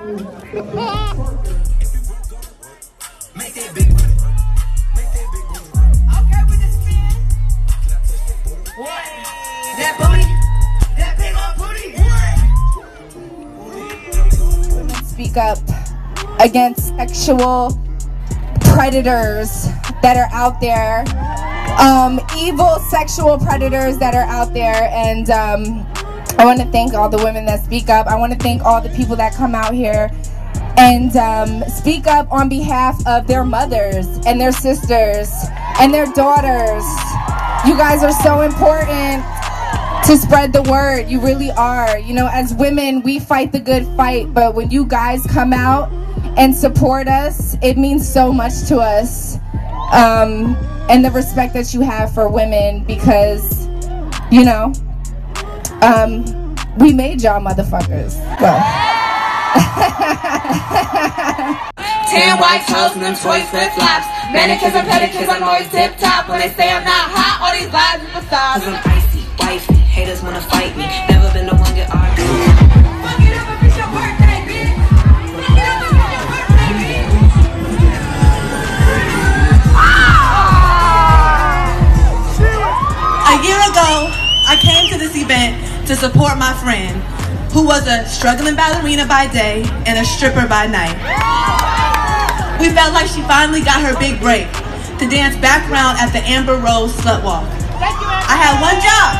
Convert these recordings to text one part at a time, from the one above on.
That big speak up against sexual predators that are out there, um, evil sexual predators that are out there, and um, I want to thank all the women that speak up. I want to thank all the people that come out here and um, speak up on behalf of their mothers and their sisters and their daughters. You guys are so important to spread the word. You really are. You know, as women, we fight the good fight, but when you guys come out and support us, it means so much to us. Um, and the respect that you have for women because, you know, um, we made y'all motherfuckers. Well. Tan white toes and them toy flip flops. Manicures and pedicures, I'm always tip top. When they say I'm not hot, all these lies and facades. Cause I'm icy, wifey, haters wanna fight me. Never been the one get argued. Fuck it up if it's your birthday, bitch. Fuck it up if it's your birthday, bitch. A year ago, I came to this event to support my friend, who was a struggling ballerina by day and a stripper by night. We felt like she finally got her big break to dance background at the Amber Rose Slut Walk. I had one job.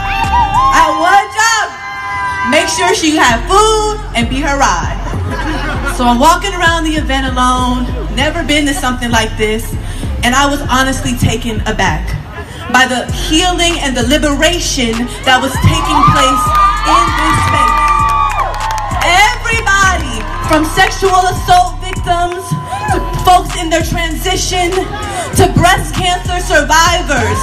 I had one job. Make sure she had food and be her ride. So I'm walking around the event alone, never been to something like this, and I was honestly taken aback by the healing and the liberation that was taking place in this space. Everybody, from sexual assault victims to folks in their transition to breast cancer survivors,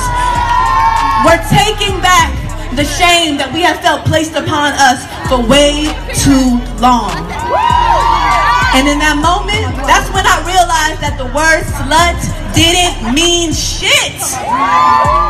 we're taking back the shame that we have felt placed upon us for way too long. And in that moment, that's when I realized that the word slut didn't mean shit.